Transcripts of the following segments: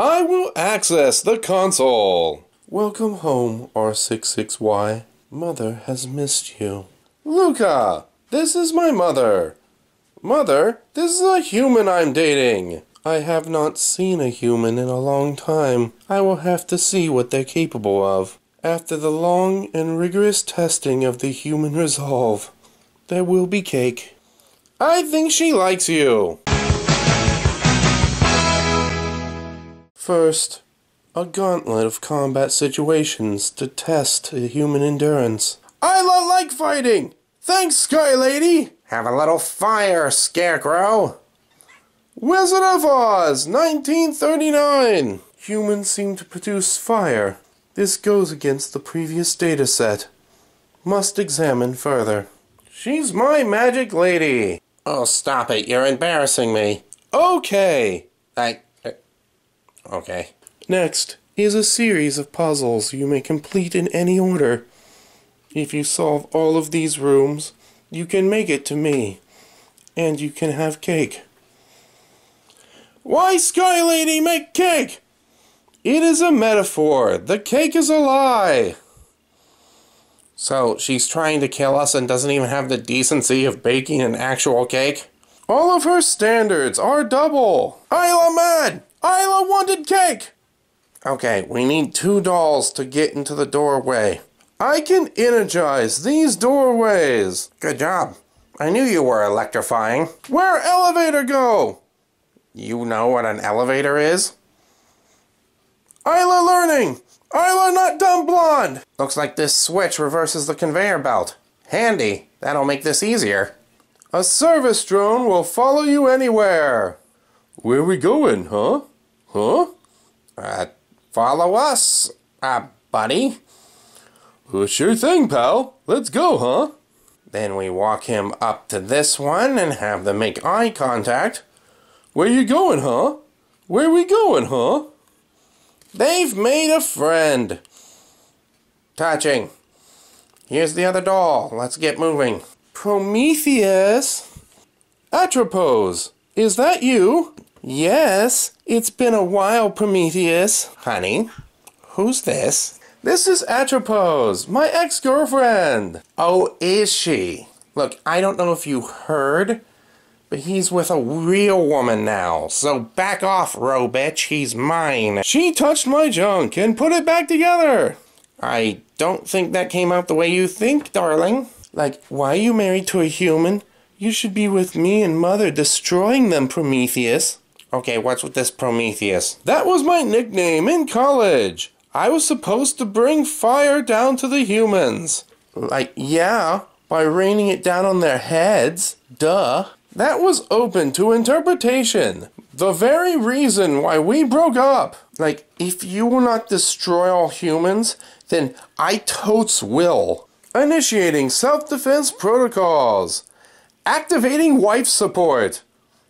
I will access the console. Welcome home, R66Y. Mother has missed you. Lucca, this is my mother. Mother, this is a human I'm dating. I have not seen a human in a long time. I will have to see what they're capable of. After the long and rigorous testing of the human resolve, there will be cake. I think she likes you. First, a gauntlet of combat situations to test human endurance. I like fighting! Thanks, Sky Lady! Have a little fire, Scarecrow. Wizard of Oz, 1939! Humans seem to produce fire. This goes against the previous data set. Must examine further. She's my magic lady. Oh, stop it. You're embarrassing me. Okay. I. Okay. Next is a series of puzzles you may complete in any order. If you solve all of these rooms, you can make it to me. And you can have cake. Why, Sky Lady, make cake? It is a metaphor. The cake is a lie. So, she's trying to kill us and doesn't even have the decency of baking an actual cake? All of her standards are double. Ayla mad! Ayla wanted cake! Okay, we need two dolls to get into the doorway. I can energize these doorways. Good job. I knew you were electrifying. Where elevator go? You know what an elevator is? Ayla learning! Ayla not dumb blonde! Looks like this switch reverses the conveyor belt. Handy. That'll make this easier. A service drone will follow you anywhere. Where we going, huh? Huh? Uh, follow us, uh, buddy. Well, sure thing, pal. Let's go, huh? Then we walk him up to this one and have them make eye contact. Where you going, huh? Where we going, huh? They've made a friend. Touching. Here's the other doll. Let's get moving. Prometheus? Atropos, is that you? Yes, it's been a while, Prometheus. Honey, who's this? This is Atropos, my ex-girlfriend. Oh, is she? Look, I don't know if you heard, but he's with a real woman now. So back off, Ro bitch. He's mine. She touched my junk and put it back together. I don't think that came out the way you think, darling. Like, why are you married to a human? You should be with me and Mother destroying them, Prometheus. Okay, what's with this Prometheus? That was my nickname in college. I was supposed to bring fire down to the humans. Like, yeah, by raining it down on their heads. Duh. That was open to interpretation. The very reason why we broke up. Like, if you will not destroy all humans, then I totes will. Initiating self-defense protocols. Activating wife support.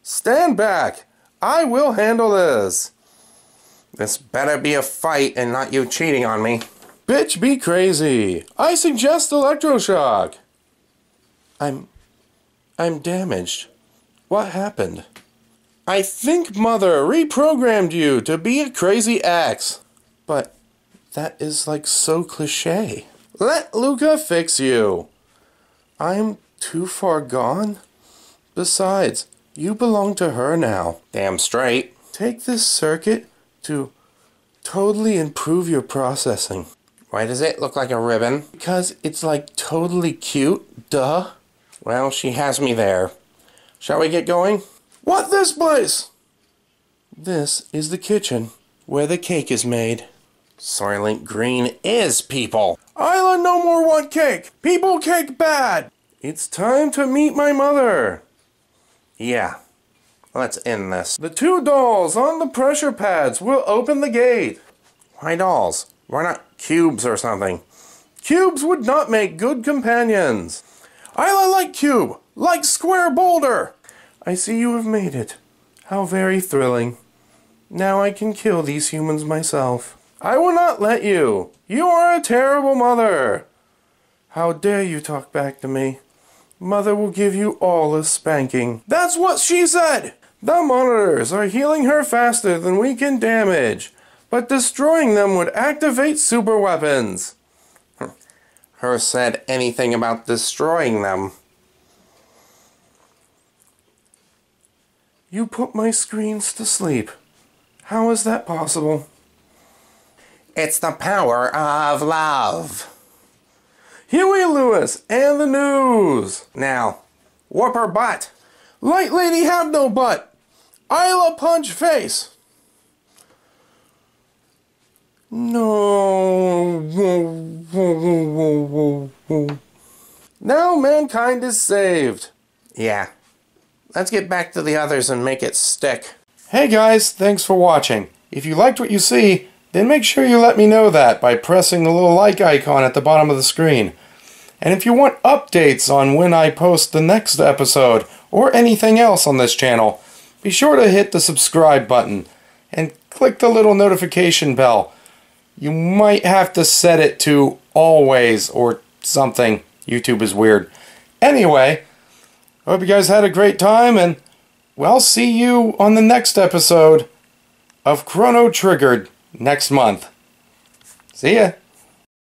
Stand back. I will handle this. This better be a fight and not you cheating on me. Bitch, be crazy. I suggest electroshock. I'm. I'm damaged. What happened? I think Mother reprogrammed you to be a crazy ex. But that is like so cliche. Let Lucca fix you. I'm too far gone. Besides, you belong to her now. Damn straight. Take this circuit to totally improve your processing. Why does it look like a ribbon? Because it's like totally cute, duh. Well, she has me there. Shall we get going? What this place? This is the kitchen where the cake is made. Soylent Green is people. Island no more want cake. People cake bad. It's time to meet my mother. Yeah. Let's end this. The two dolls on the pressure pads will open the gate. Why dolls? Why not cubes or something? Cubes would not make good companions. I like cube, like square boulder. I see you have made it. How very thrilling. Now I can kill these humans myself. I will not let you. You are a terrible mother. How dare you talk back to me? Mother will give you all a spanking. That's what she said. The monitors are healing her faster than we can damage, but destroying them would activate super weapons. Her said anything about destroying them? You put my screens to sleep. How is that possible? It's the power of love. Huey Lewis and the news. Now, whoop her butt. Light lady have no butt. Ayla punch face. No. Now mankind is saved. Yeah. Let's get back to the others and make it stick. Hey guys, thanks for watching. If you liked what you see, then make sure you let me know that by pressing the little like icon at the bottom of the screen. And if you want updates on when I post the next episode or anything else on this channel, be sure to hit the subscribe button and click the little notification bell. You might have to set it to always or something. YouTube is weird. Anyway, I hope you guys had a great time and well, see you on the next episode of Chrono Trigger'd next month. See ya.